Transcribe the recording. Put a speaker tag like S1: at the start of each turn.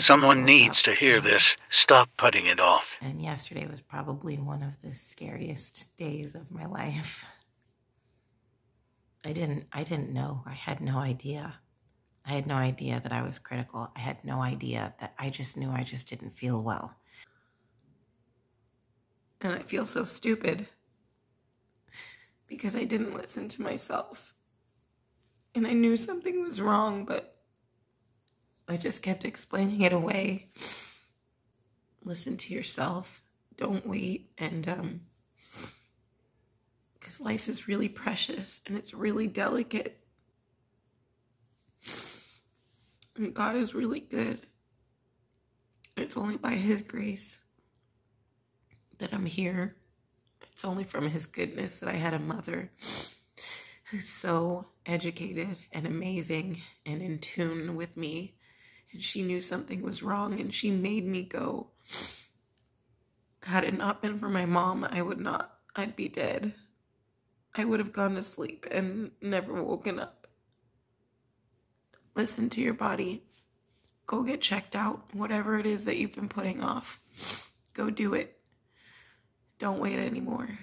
S1: Someone needs to hear this. Stop putting it off.
S2: And yesterday was probably one of the scariest days of my life. I didn't I didn't know. I had no idea. I had no idea that I was critical. I had no idea that I just knew I just didn't feel well. And I feel so stupid because I didn't listen to myself. And I knew something was wrong, but I just kept explaining it away. Listen to yourself. Don't wait. And, um, because life is really precious and it's really delicate. And God is really good. It's only by His grace that I'm here. It's only from His goodness that I had a mother who's so educated and amazing and in tune with me. And she knew something was wrong and she made me go. Had it not been for my mom, I would not, I'd be dead. I would have gone to sleep and never woken up. Listen to your body. Go get checked out. Whatever it is that you've been putting off, go do it. Don't wait anymore.